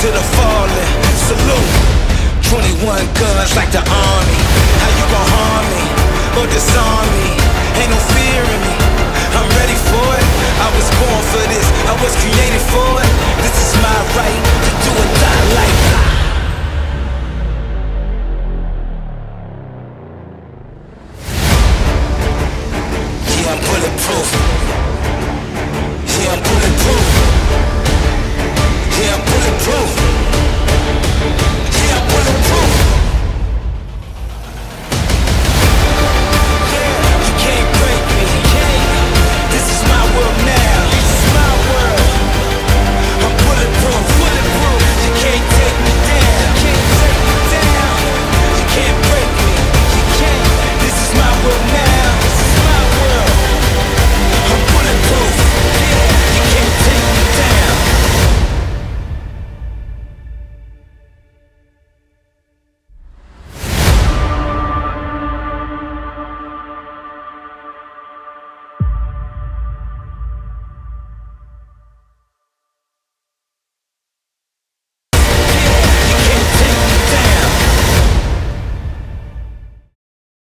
to the fallen, salute. 21 guns like the army.